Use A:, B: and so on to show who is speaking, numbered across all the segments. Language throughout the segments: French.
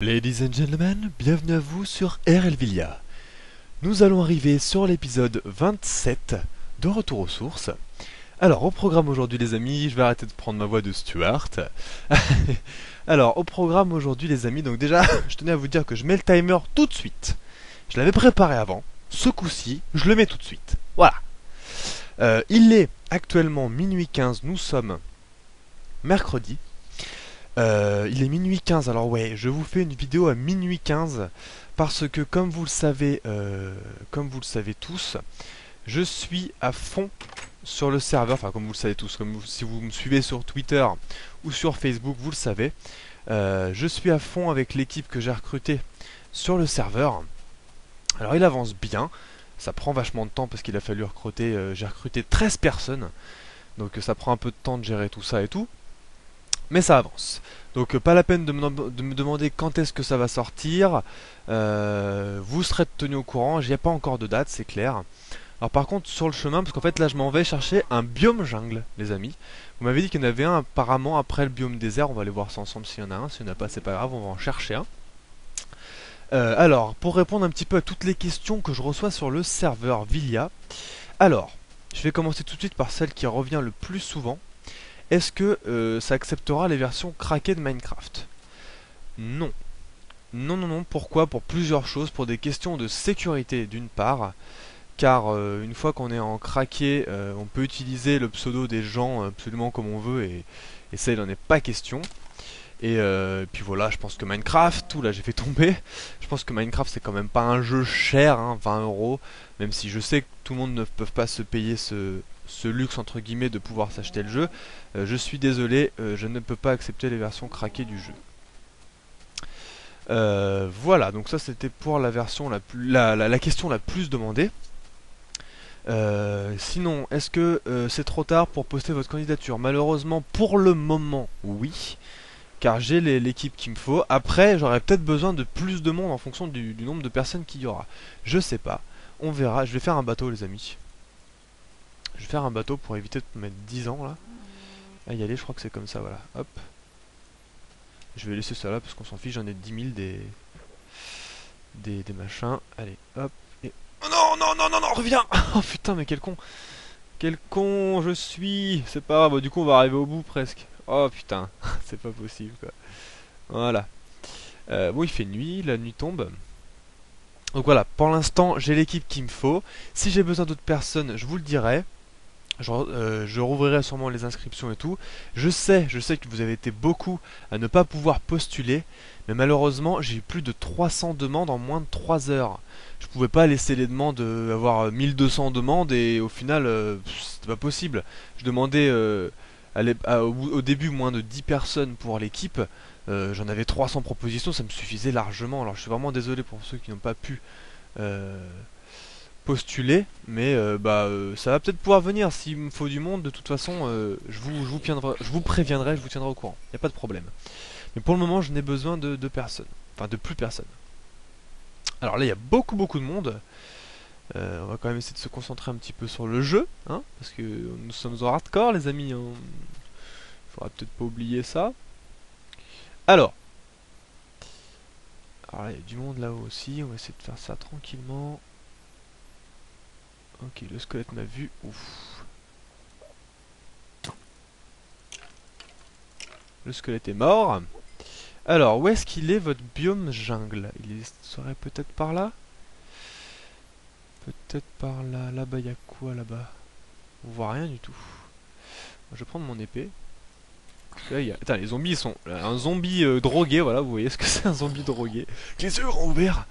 A: Ladies and gentlemen, bienvenue à vous sur RLVILIA. Nous allons arriver sur l'épisode 27 de Retour aux sources. Alors, au programme aujourd'hui les amis, je vais arrêter de prendre ma voix de Stuart. Alors, au programme aujourd'hui les amis, donc déjà, je tenais à vous dire que je mets le timer tout de suite. Je l'avais préparé avant, ce coup-ci, je le mets tout de suite. Voilà. Euh, il est actuellement minuit 15, nous sommes mercredi. Euh, il est minuit 15, alors ouais, je vous fais une vidéo à minuit 15 parce que comme vous le savez, euh, comme vous le savez tous, je suis à fond sur le serveur, enfin comme vous le savez tous, si vous me suivez sur Twitter ou sur Facebook, vous le savez, euh, je suis à fond avec l'équipe que j'ai recrutée sur le serveur. Alors il avance bien, ça prend vachement de temps parce qu'il a fallu recruter, j'ai recruté 13 personnes, donc ça prend un peu de temps de gérer tout ça et tout mais ça avance. Donc pas la peine de me, demander quand est-ce que ça va sortir. Euh, vous serez tenu au courant. J'y ai pas encore de date, c'est clair. Alors par contre sur le chemin, parce qu'en fait là je m'en vais chercher un biome jungle, les amis. Vous m'avez dit qu'il y en avait un apparemment après le biome désert. On va aller voir ça ensemble s'il y en a un. S'il n'y en a pas, c'est pas grave, on va en chercher un. Euh, alors, pour répondre un petit peu à toutes les questions que je reçois sur le serveur Villia. Alors, je vais commencer tout de suite par celle qui revient le plus souvent. Est-ce que euh, ça acceptera les versions craquées de Minecraft? Non. Non, non, non. Pourquoi? Pour plusieurs choses. Pour des questions de sécurité d'une part. Car euh, une fois qu'on est en craqué, euh, on peut utiliser le pseudo des gens absolument comme on veut. Et, ça, il n'en est pas question. Et puis voilà, je pense que Minecraft, tout là j'ai fait tomber. Je pense que Minecraft c'est quand même pas un jeu cher, 20 hein, euros. Même si je sais que tout le monde ne peut pas se payer ce, ce luxe entre guillemets de pouvoir s'acheter le jeu, euh, je suis désolé, euh, je ne peux pas accepter les versions craquées du jeu. Euh, voilà, donc ça c'était pour la version la question la plus demandée. sinon, est-ce que c'est trop tard pour poster votre candidature? Malheureusement, pour le moment, oui. Car j'ai l'équipe qu'il me faut. Après, j'aurais peut-être besoin de plus de monde en fonction du, du nombre de personnes qu'il y aura. Je sais pas. On verra. Je vais faire un bateau, les amis. Je vais faire un bateau pour éviter de mettre 10 ans là. À y aller, je crois que c'est comme ça, voilà. Hop. Je vais laisser ça là parce qu'on s'en fiche, j'en ai 10 000 des... des... des machins. Allez, hop. Oh non, non, non, non, non, reviens Oh putain, mais quel con Quel con je suis C'est pas grave, du coup on va arriver au bout presque. Oh putain, c'est pas possible quoi. Voilà. Euh, bon, il fait nuit, la nuit tombe. Donc voilà, pour l'instant, j'ai l'équipe qu'il me faut. Si j'ai besoin d'autres personnes, je vous le dirai. Euh, je, rouvrirai sûrement les inscriptions et tout. Je sais, je sais que vous avez été beaucoup à ne pas pouvoir postuler, mais malheureusement j'ai eu plus de 300 demandes en moins de 3 heures. Je pouvais pas laisser les demandes, euh, avoir 1200 demandes et au final euh, c'était pas possible. Je demandais au, début moins de 10 personnes pour l'équipe, j'en avais 300 propositions, ça me suffisait largement. Alors je suis vraiment désolé pour ceux qui n'ont pas pu postuler, mais euh, bah euh, ça va peut-être pouvoir venir. S'il me faut du monde, de toute façon, euh, je, vous, je, je vous préviendrai, je vous tiendrai au courant. Il n'y a pas de problème. Mais pour le moment, je n'ai besoin de, personne. Enfin, de plus personne. Alors là, il y a beaucoup, beaucoup de monde. on va quand même essayer de se concentrer un petit peu sur le jeu, hein, parce que nous sommes en hardcore, les amis. Hein. Il faudra peut-être pas oublier ça. Alors. Alors il y a du monde là-haut aussi. On va essayer de faire ça tranquillement. Ok, le squelette m'a vu. Ouf. Le squelette est mort. Alors, où est-ce qu'il est votre biome jungle? Il serait peut-être par là? Peut-être par là. Là-bas, il y a quoi là-bas? On voit rien du tout. Je vais prendre mon épée. Là, y a... Attends, les zombies sont... Un zombie euh, drogué, voilà, vous voyez ce que c'est un zombie drogué. Les yeux ouverts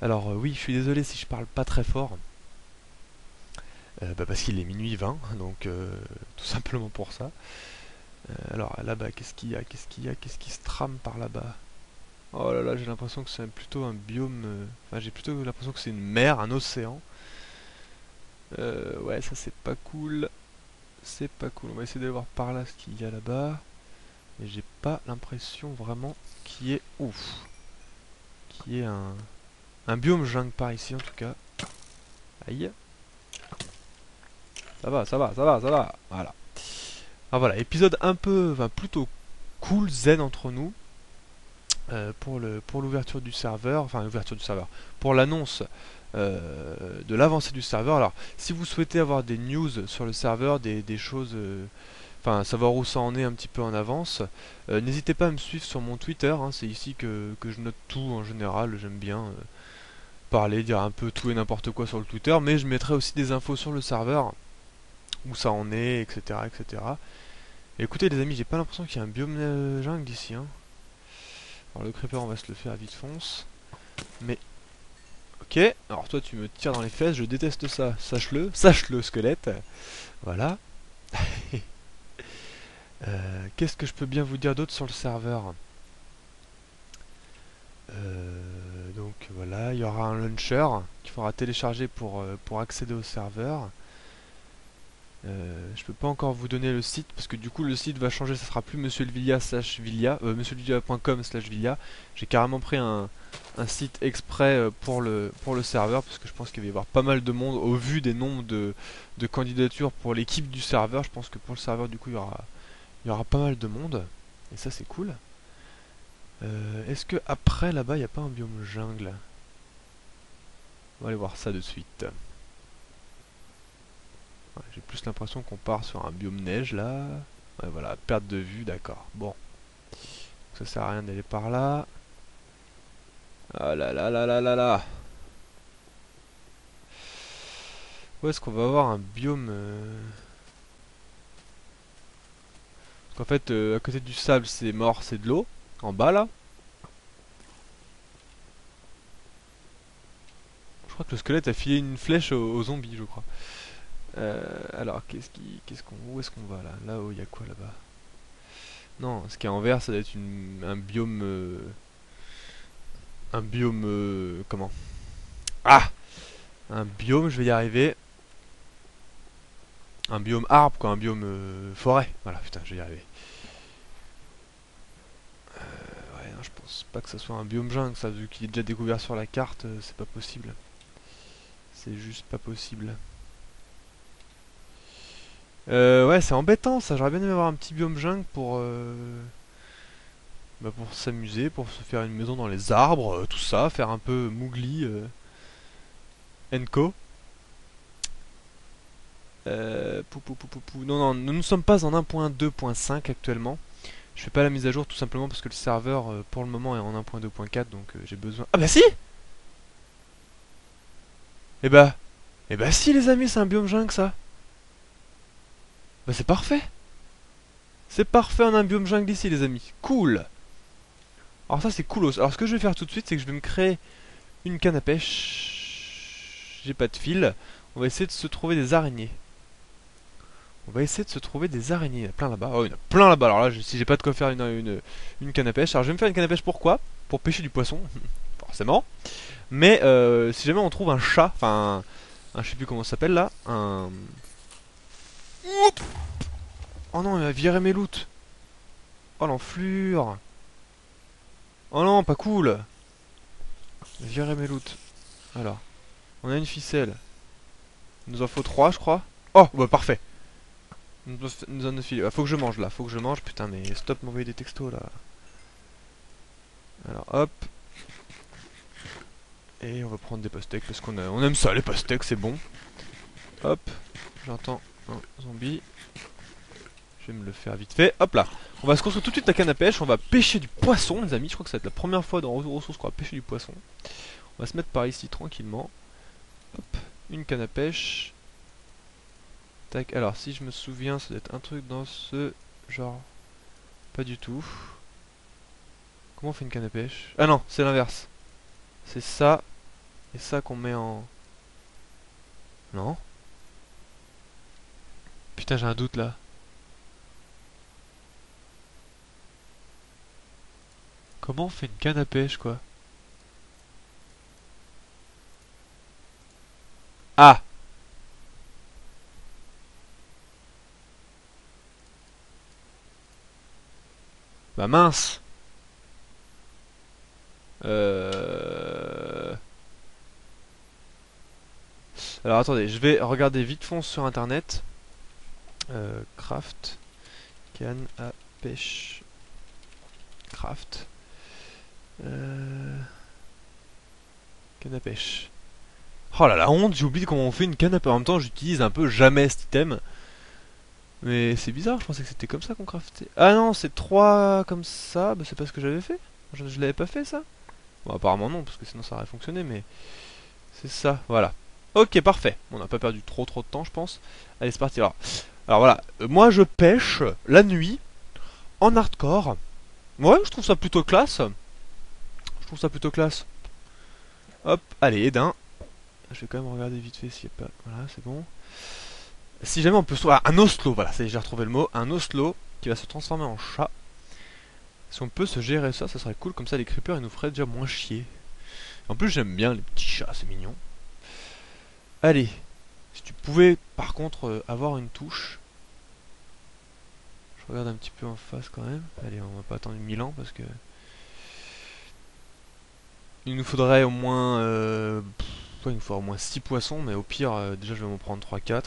A: Alors, euh, oui, je suis désolé si je parle pas très fort. Euh, bah, parce qu'il est minuit 20, donc euh, tout simplement pour ça. Euh, alors là-bas, qu'est-ce qu'il y a Qu'est-ce qu'il y a Qu'est-ce qui se trame par là-bas? Oh là là, j'ai l'impression que c'est plutôt un biome... Enfin, j'ai plutôt l'impression que c'est une mer, un océan. ouais, ça c'est pas cool. C'est pas cool. On va essayer d'aller voir par là ce qu'il y a là-bas. Mais j'ai pas l'impression vraiment qu'il y ait... Ouf Qu'il y ait un... Un biome jungle par ici en tout cas. Aïe ça va, ça va, ça va, ça va. Voilà. Ah voilà, épisode un peu, enfin plutôt cool, zen entre nous. euh, pour le pour l'ouverture du serveur, enfin l'ouverture du serveur, pour l'annonce euh, de l'avancée du serveur. Alors, si vous souhaitez avoir des news sur le serveur, des, choses, euh, enfin savoir où ça en est un petit peu en avance, n'hésitez pas à me suivre sur mon Twitter. Hein, c'est ici que, que, je note tout en général. J'aime bien parler, dire un peu tout et n'importe quoi sur le Twitter, mais je mettrai aussi des infos sur le serveur, où ça en est, etc. etc. écoutez les amis, j'ai pas l'impression qu'il y a un biome jungle d'ici. Hein. Alors le creeper on va se le faire à vite fonce. Mais... Ok, alors toi tu me tires dans les fesses, je déteste ça, sache-le, sache-le squelette. Voilà. Euh, qu'est-ce que je peux bien vous dire d'autre sur le serveur? Euh, Donc voilà, il y aura un launcher qu'il faudra télécharger pour, euh, pour accéder au serveur. Euh, je peux pas encore vous donner le site parce que du coup le site va changer, ça sera plus Monsieur slash Villia, euh, slash Villia. J'ai carrément pris un, site exprès euh, pour le pour le serveur parce que je pense qu'il va y avoir pas mal de monde au vu des nombres de, candidatures pour l'équipe du serveur. Je pense que pour le serveur du coup il y aura il y aura pas mal de monde et ça c'est cool. Est-ce que après là-bas il n'y a pas un biome jungle? On va aller voir ça de suite. J'ai plus l'impression qu'on part sur un biome neige là. Ouais, voilà, perte de vue, d'accord. Bon. Ça sert à rien d'aller par là. Ah là là là là là là. Où est-ce qu'on va avoir un biome euh? Parce qu'en fait, euh, à côté du sable, c'est mort, c'est de l'eau. En bas là. Je crois que le squelette a filé une flèche aux zombies, je crois. Euh, alors, qu'est-ce qu'on, où est-ce qu'on va là? Là-haut, il y a quoi là-bas? Non, ce qui est en vert, ça doit être un biome, euh, un biome, euh, comment? Ah, un biome, je vais y arriver. Un biome arbre, quoi, un biome forêt. Voilà, putain, je vais y arriver. ouais, je pense pas que ça soit un biome jungle, ça, vu qu'il est déjà découvert sur la carte, c'est pas possible. C'est juste pas possible. Euh, ouais, c'est embêtant ça. J'aurais bien aimé avoir un petit biome jungle pour, euh, bah, pour s'amuser, pour se faire une maison dans les arbres, euh, tout ça, faire un peu Mougli, euh, Enco. Pou, pou, pou, Non, non, nous ne sommes pas en 1.2.5 actuellement. Je fais pas la mise à jour tout simplement parce que le serveur pour le moment est en 1.2.4 donc j'ai besoin... Ah bah si Eh bah... Eh bah si les amis, c'est un biome jungle ça bah c'est parfait C'est parfait en un biome jungle ici les amis. Cool Alors ça c'est cool. Alors ce que je vais faire tout de suite c'est que je vais me créer une canne à pêche. J'ai pas de fil. On va essayer de se trouver des araignées. On va essayer de se trouver des araignées. Il y en a plein là-bas. Oh, il y en a plein là-bas. Alors là, si j'ai pas de quoi faire une, une, canne à pêche. Alors je vais me faire une canne à pêche pourquoi? Pour pêcher du poisson. Forcément. Mais euh, si jamais on trouve un chat, enfin, je sais plus comment ça s'appelle là, un, Oh non, il a viré mes loots. Oh l'enflure. Oh non, pas cool. Viré mes loots. Alors, on a une ficelle. Il nous en faut trois, je crois. Oh, bah parfait. Nous en. Ah, faut que je mange là, faut que je mange. Putain, mais stop m'envoyer des textos là. Alors, hop. Et on va prendre des pastèques parce qu'on on aime ça, les pastèques, c'est bon. Hop, j'entends un zombie. Je vais me le faire vite fait. Hop là. On va se construire tout de suite la canne à pêche. On va pêcher du poisson, les amis. Je crois que ça va être la première fois dans Ressources qu'on va pêcher du poisson. On va se mettre par ici tranquillement. Hop. Une canne à pêche. Tac. Alors, si je me souviens, ça doit être un truc dans ce genre. Pas du tout. Comment on fait une canne à pêche? Ah non, c'est l'inverse. C'est ça. Et ça qu'on met en... Non Putain, j'ai un doute là. Comment on fait une canne à pêche, quoi? Ah Bah mince Euh... Alors attendez, je vais regarder vite fond sur internet. Euh, craft, canne à pêche, craft. Euh... Canne à pêche. Oh là la honte, j'ai oublié comment on fait une canne à pêche. En même temps, j'utilise un peu jamais cet item. Mais c'est bizarre, je pensais que c'était comme ça qu'on craftait. Ah non, c'est trois comme ça. Bah, c'est pas ce que j'avais fait. Je, je l'avais pas fait ça. Bon, apparemment non, parce que sinon ça aurait fonctionné, mais c'est ça, voilà. Ok, parfait. On n'a pas perdu trop trop de temps, je pense. Allez, c'est parti. Alors, voilà, euh, moi je pêche la nuit en hardcore. Ouais, je trouve ça plutôt classe. Je trouve ça plutôt classe. Hop, allez, d'un. Je vais quand même regarder vite fait s'il n'y a pas. Voilà, c'est bon. Si jamais on peut soit un oslo, voilà, j'ai retrouvé le mot, un oslo qui va se transformer en chat. Si on peut se gérer ça, ça serait cool, comme ça les creepers ils nous feraient déjà moins chier. En plus j'aime bien les petits chats, c'est mignon. Allez, si tu pouvais par contre euh, avoir une touche. Je regarde un petit peu en face quand même. Allez, on va pas attendre 1000 ans parce que... Il nous faudrait au moins... Euh, il nous faudrait au moins 6 poissons, mais au pire, euh, déjà je vais m'en prendre 3-4.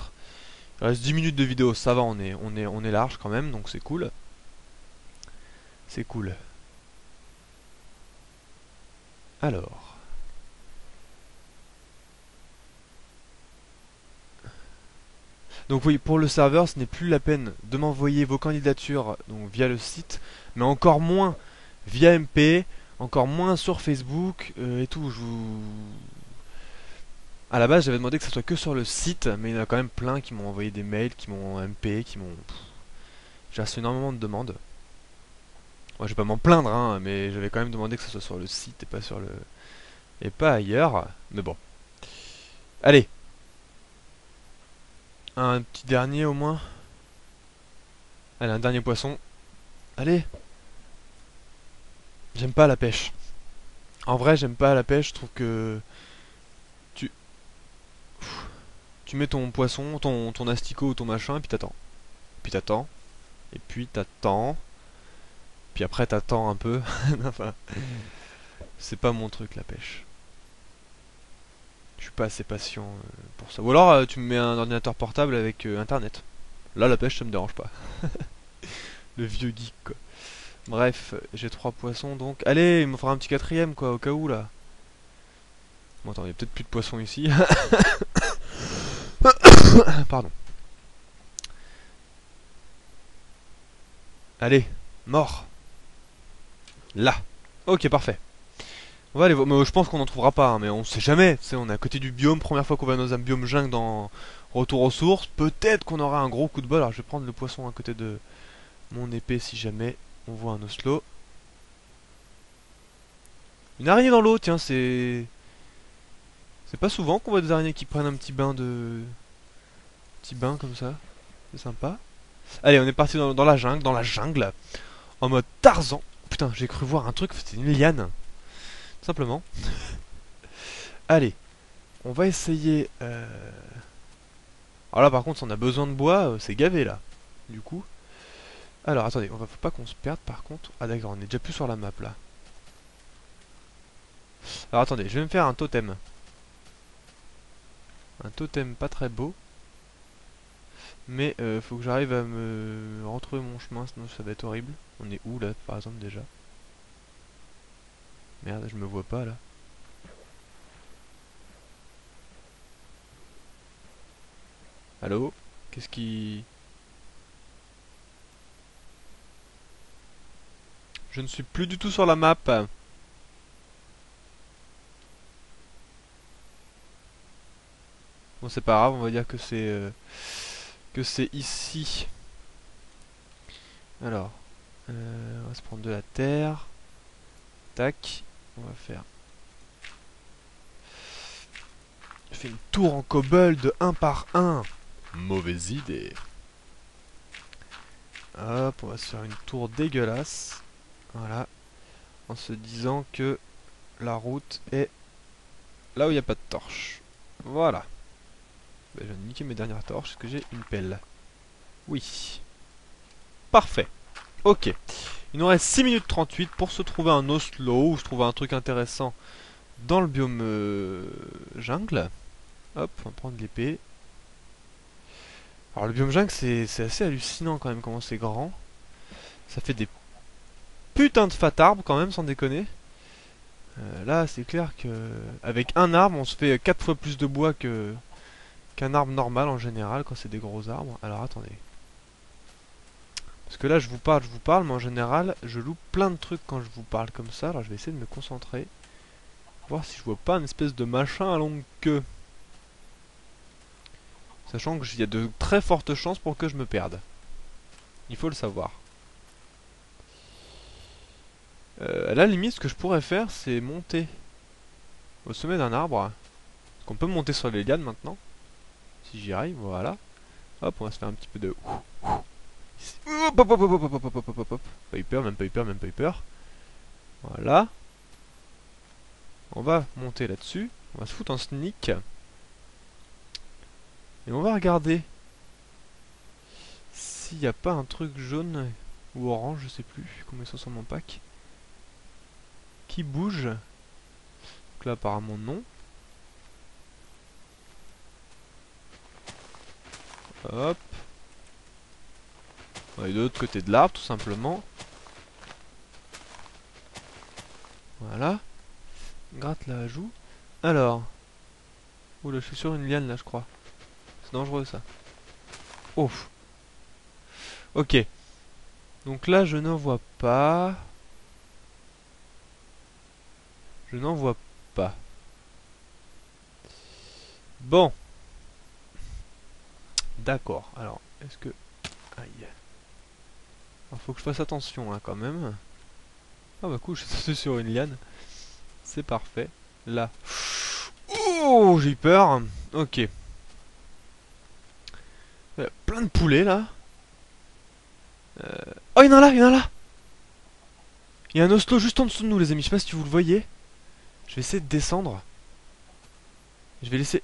A: Il reste 10 minutes de vidéo, ça va, on est, on est, on est large quand même, donc c'est cool. C'est cool. Alors. Donc oui, pour le serveur, ce n'est plus la peine de m'envoyer vos candidatures via le site, mais encore moins via MP, encore moins sur Facebook euh, et tout. Je. À la base, j'avais demandé que ce soit que sur le site, mais il y en a quand même plein qui m'ont envoyé des mails, qui m'ont MP, qui m'ont... J'ai reçu énormément de demandes. Moi, je vais pas m'en plaindre, hein, mais j'avais quand même demandé que ce soit sur le site et pas sur le... Et pas ailleurs, mais bon. Allez, un petit dernier au moins. Allez, un dernier poisson. Allez. J'aime pas la pêche. En vrai, j'aime pas la pêche. Je trouve que tu tu mets ton poisson, ton asticot ou ton machin, et puis t'attends. Puis t'attends. Et puis t'attends. Puis après t'attends un peu. c'est pas mon truc la pêche. Pas assez patient euh, pour ça. Ou alors euh, tu me mets un ordinateur portable avec euh, internet. Là la pêche ça me dérange pas. Le vieux geek quoi. Bref, j'ai trois poissons donc. Allez, il me fera un petit quatrième quoi, au cas où là. Bon attends, il y a peut-être plus de poissons ici. Pardon. Allez, mort. Là. Ok, parfait. On va aller voir. Mais je pense qu'on n'en trouvera pas, hein, mais on sait jamais. On est à côté du biome, première fois qu'on va dans un biome jungle dans Retour aux sources. Peut-être qu'on aura un gros coup de bol. Alors je vais prendre le poisson à côté de mon épée si jamais on voit un oslo. Une araignée dans l'eau, tiens, c'est... C'est pas souvent qu'on voit des araignées qui prennent un petit bain de... Petit bain comme ça. C'est sympa. Allez, on est parti dans, dans la jungle, dans la jungle. En mode Tarzan. Putain, j'ai cru voir un truc, c'était une liane. Simplement. Allez, on va essayer... Euh... Alors là par contre, si on a besoin de bois, euh, c'est gavé là. Du coup. Alors attendez, on va faut pas qu'on se perde par contre. Ah d'accord, on est déjà plus sur la map là. Alors attendez, je vais me faire un totem. Un totem pas très beau. Mais euh, faut que j'arrive à me retrouver mon chemin, sinon ça va être horrible. On est où là par exemple déjà? Merde, je me vois pas là. Allô? Qu'est-ce qui... Je ne suis plus du tout sur la map. Bon, c'est pas grave, on va dire que c'est... Euh, que c'est ici. Alors, euh, on va se prendre de la terre. Tac on va faire. Je fais une tour en cobble de 1 par 1. Mauvaise idée. Hop, on va se faire une tour dégueulasse. Voilà. En se disant que la route est là où il n'y a pas de torche. Voilà. Ben, je viens de niquer mes dernières torches. Est-ce que j'ai une pelle Oui. Parfait. Ok. Il nous reste 6 minutes 38 pour se trouver un oslo ou se trouver un truc intéressant dans le biome euh, jungle. Hop, on va prendre l'épée. Alors le biome jungle c'est assez hallucinant quand même comment c'est grand. Ça fait des putains de fat arbres quand même sans déconner. Euh, là, c'est clair que avec un arbre, on se fait 4 fois plus de bois que qu'un arbre normal en général quand c'est des gros arbres. Alors attendez. Parce que là, je vous parle, je vous parle, mais en général, je loupe plein de trucs quand je vous parle comme ça. Alors je vais essayer de me concentrer. Voir si je vois pas une espèce de machin à longue queue. Sachant qu'il y a de très fortes chances pour que je me perde. Il faut le savoir. Euh, la limite, ce que je pourrais faire, c'est monter au sommet d'un arbre. qu'on peut monter sur les lianes maintenant. Si j'y arrive, voilà. Hop, on va se faire un petit peu de... Hop, hop, hop, hop, hop, hop, hop, hop, hop. Pas eu même pas eu même pas eu. Voilà. On va monter là-dessus. On va se foutre en sneak. Et on va regarder s'il n'y a pas un truc jaune ou orange, je sais plus combien sont sur mon pack, qui bouge. Donc là apparemment non. Hop. On de l'autre côté de l'arbre tout simplement. Voilà. Gratte la joue. Alors. Oula, je suis sur une liane là je crois. C'est dangereux ça. Ouf. Ok. Donc là, je n'en vois pas. Je n'en vois pas. Bon. D'accord. Alors, est-ce que... Aïe. Faut que je fasse attention, hein, quand même. Ah bah cool, je suis sur une liane. C'est parfait. Là. Oh, j'ai peur. Ok. Euh, plein de poulets là. Euh... Oh, il y en a là, il y en a là. Il y a un oslo juste en dessous de nous, les amis. Je sais pas si vous le voyez. Je vais essayer de descendre. Je vais laisser...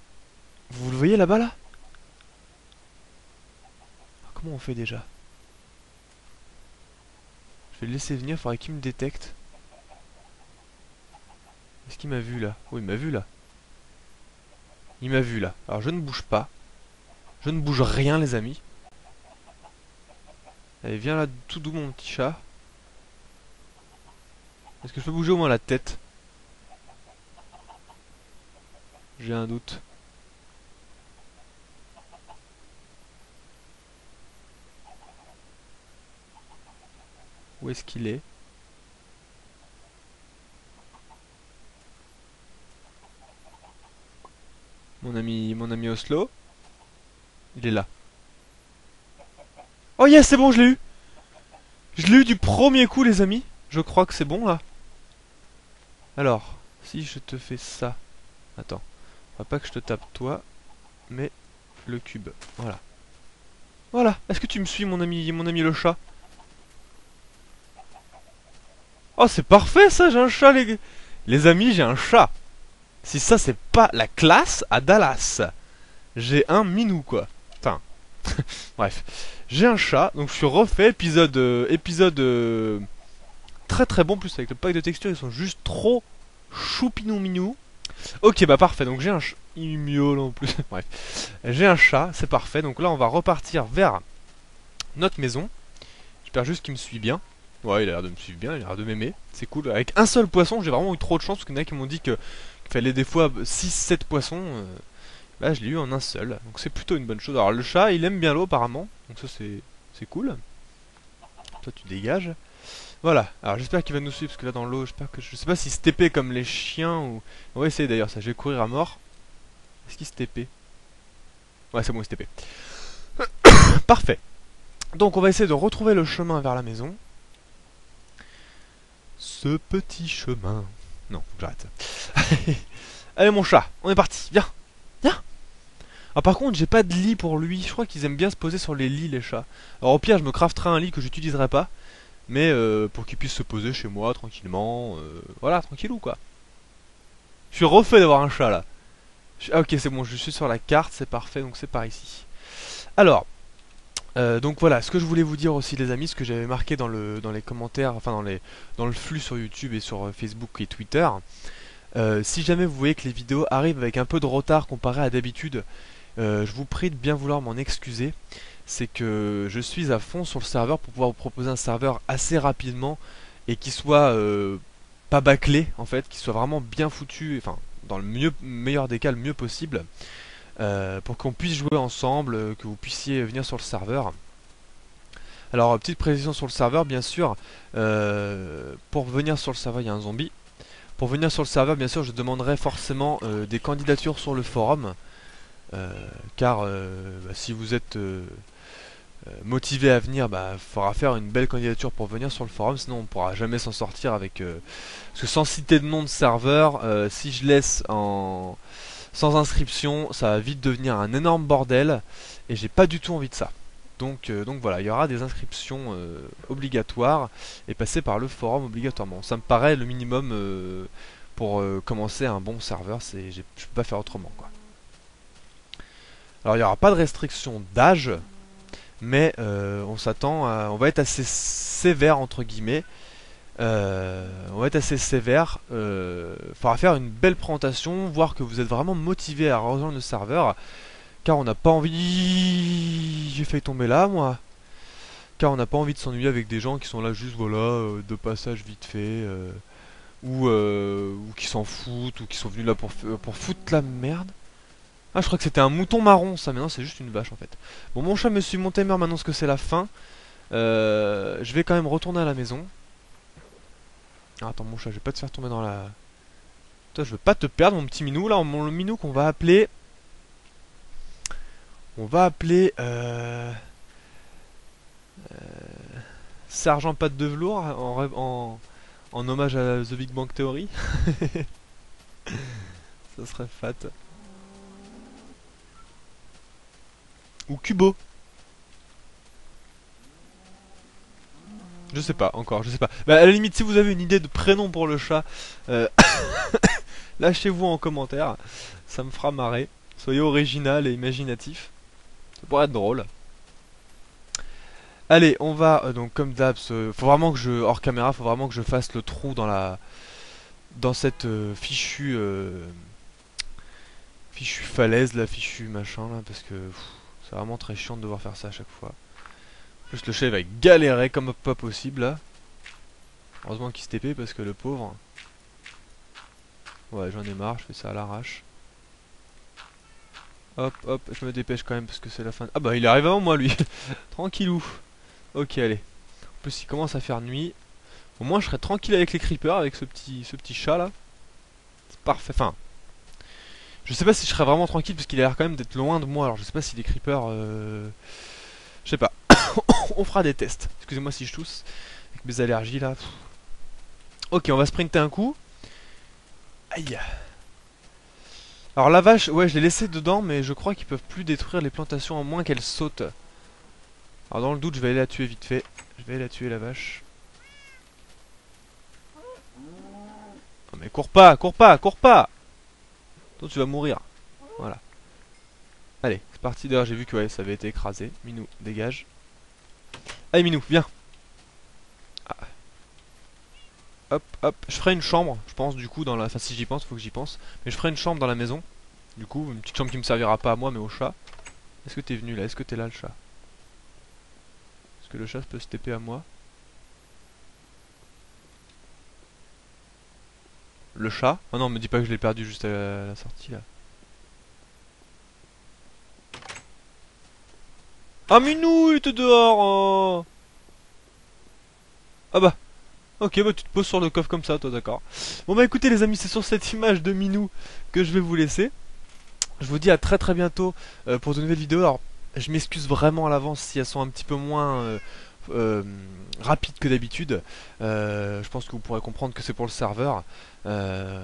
A: Vous le voyez là-bas là, ah, Comment on fait déjà? Je vais le laisser venir, faudrait qu'il me détecte. Est-ce qu'il m'a vu là? Oui, il m'a vu là. Il m'a vu là. Alors je ne bouge pas. Je ne bouge rien les amis. Allez, viens là tout doux mon petit chat. Est-ce que je peux bouger au moins la tête? J'ai un doute. Où est-ce qu'il est, Mon ami, mon ami Oslo? Il est là. Oh yes, c'est bon, je l'ai eu. Je l'ai eu du premier coup, les amis. Je crois que c'est bon, là. Alors, si je te fais ça... Attends. Pas que je te tape toi, mais le cube. Voilà. Voilà. Est-ce que tu me suis, mon ami, mon ami le chat? Oh, c'est parfait, ça, j'ai un chat, les... Les amis, j'ai un chat. Si ça, c'est pas la classe à Dallas. J'ai un minou, quoi. Bref, j'ai un chat, donc je suis refait épisode euh, épisode euh, très très bon plus avec le pack de textures, ils sont juste trop choupinou minou. Ok, bah parfait. Donc j'ai un chat, il miaule en plus. Bref, j'ai un chat, c'est parfait. Donc là, on va repartir vers notre maison. J'espère juste qu'il me suit bien. Ouais, il a l'air de me suivre bien, il a l'air de m'aimer. C'est cool. Avec un seul poisson, j'ai vraiment eu trop de chance parce qu'il y en a qui m'ont dit qu'il fallait des fois 6-7 poissons. Euh, Là, je l'ai eu en un seul. Donc c'est plutôt une bonne chose. Alors le chat, il aime bien l'eau apparemment. Donc ça, c'est cool. Toi, tu dégages. Voilà. Alors j'espère qu'il va nous suivre parce que là dans l'eau, j'espère que je sais pas s'il se TP comme les chiens ou. On va essayer d'ailleurs ça. Je vais courir à mort. Est-ce qu'il se TP Ouais, c'est bon, il se TP. Parfait. Donc on va essayer de retrouver le chemin vers la maison. Ce petit chemin. Non, j'arrête. Allez mon chat, on est parti. Viens. Viens. Ah par contre j'ai pas de lit pour lui, je crois qu'ils aiment bien se poser sur les lits les chats. Alors au pire je me crafterai un lit que j'utiliserai pas, mais euh, pour qu'il puisse se poser chez moi tranquillement, euh, voilà tranquillou quoi. Je suis refait d'avoir un chat là. Ah ok c'est bon, je suis sur la carte, c'est parfait, donc c'est par ici. Alors, euh, donc voilà, ce que je voulais vous dire aussi les amis, ce que j'avais marqué dans, le, dans les commentaires, enfin dans, les, dans le flux sur YouTube et sur Facebook et Twitter, si jamais vous voyez que les vidéos arrivent avec un peu de retard comparé à d'habitude, euh, je vous prie de bien vouloir m'en excuser. C'est que je suis à fond sur le serveur pour pouvoir vous proposer un serveur assez rapidement et qui soit euh, pas bâclé en fait, qui soit vraiment bien foutu, enfin dans le meilleur des cas le mieux possible, pour qu'on puisse jouer ensemble, que vous puissiez venir sur le serveur. Alors petite précision sur le serveur bien sûr, pour venir sur le serveur il y a un zombie. Pour venir sur le serveur bien sûr je demanderai forcément des candidatures sur le forum. car bah, si vous êtes euh, motivé à venir, bah faudra faire une belle candidature pour venir sur le forum, sinon on pourra jamais s'en sortir avec. Euh, parce que sans citer de nom de serveur, euh, si je laisse en sans inscription, ça va vite devenir un énorme bordel et j'ai pas du tout envie de ça. Donc, donc voilà, il y aura des inscriptions obligatoires et passer par le forum obligatoirement. Ça me paraît le minimum pour commencer un bon serveur, c'est je peux pas faire autrement quoi. Alors il n'y aura pas de restriction d'âge, mais euh, on s'attend on va être assez sévère entre guillemets. Euh, on va être assez sévère. Euh, faudra faire une belle présentation, voir que vous êtes vraiment motivé à rejoindre le serveur, car on n'a pas envie. J'ai failli tomber là, moi. Car on n'a pas envie de s'ennuyer avec des gens qui sont là juste voilà euh, de passage vite fait, ou, qui s'en foutent, ou qui sont venus là pour pour foutre la merde. Ah, je crois que c'était un mouton marron, ça, mais non, c'est juste une vache en fait. Bon, mon chat me suit mon timer maintenant que c'est la fin. Je vais quand même retourner à la maison. Attends, mon chat, je vais pas te faire tomber dans la... Toi, je veux pas te perdre, mon petit minou. Là, mon minou qu'on va appeler... On va appeler... Euh... Euh... Sergent Patte de Velours en, en, hommage à The Big Bang Theory. ça serait fat. Ou Kubo. Je sais pas encore, je sais pas. Bah, à la limite, si vous avez une idée de prénom pour le chat, euh, lâchez-vous en commentaire. Ça me fera marrer. Soyez original et imaginatif. Ça pourrait être drôle. Allez, on va euh, donc comme d'hab, faut vraiment que je hors caméra, faut vraiment que je fasse le trou dans la dans cette euh, fichue fichue falaise, la fichue machin là, parce que c'est vraiment très chiant de devoir faire ça à chaque fois. Juste le chef va galérer comme pas possible là. Heureusement qu'il se TP parce que le pauvre. Ouais, j'en ai marre, je fais ça à l'arrache. Hop, hop, je me dépêche quand même parce que c'est la fin. Ah bah il arrive avant moi lui. Tranquillou. Ok, allez. En plus, il commence à faire nuit. Au moins, je serai tranquille avec les creepers, avec ce petit, ce petit chat là. C'est parfait. Enfin, je sais pas si je serais vraiment tranquille parce qu'il a l'air quand même d'être loin de moi. Alors je sais pas si les creepers... Euh... Je sais pas. on fera des tests. Excusez-moi si je tousse. Avec mes allergies là. Ok, on va sprinter un coup. Aïe. Alors la vache, ouais, je l'ai laissé dedans, mais je crois qu'ils peuvent plus détruire les plantations à moins qu'elles sautent. Alors dans le doute, je vais aller la tuer vite fait. Je vais aller la tuer la vache. Non mais cours pas, cours pas, cours pas toi, tu vas mourir. Voilà. Allez, c'est parti. D'ailleurs, j'ai vu que ouais, ça avait été écrasé. Minou, dégage. Allez, Minou, viens. Ah. Hop, hop. Je ferai une chambre, je pense, du coup, dans la... Enfin, si j'y pense, faut que j'y pense. Mais je ferai une chambre dans la maison. Du coup, une petite chambre qui me servira pas à moi, mais au chat. Est-ce que t'es venu là? Est-ce que t'es là, le chat? Est-ce que le chat peut se TP à moi? Le chat? Oh non, me dis pas que je l'ai perdu juste à la, sortie là. Ah Minou, il était dehors oh. Ah bah Ok, bah tu te poses sur le coffre comme ça, toi, d'accord. Bon bah écoutez les amis, c'est sur cette image de Minou que je vais vous laisser. Je vous dis à très très bientôt euh, pour de nouvelles vidéos. Alors, je m'excuse vraiment à l'avance si elles sont un petit peu moins euh, euh, rapide que d'habitude. Euh, je pense que vous pourrez comprendre que c'est pour le serveur. Euh,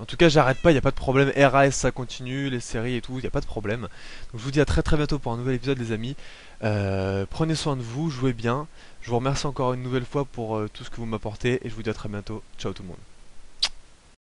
A: en tout cas, j'arrête pas, il n'y a pas de problème. RAS, ça continue, les séries et tout, il n'y a pas de problème. Donc je vous dis à très très bientôt pour un nouvel épisode, les amis. prenez soin de vous, jouez bien. Je vous remercie encore une nouvelle fois pour tout ce que vous m'apportez et je vous dis à très bientôt. Ciao tout le monde.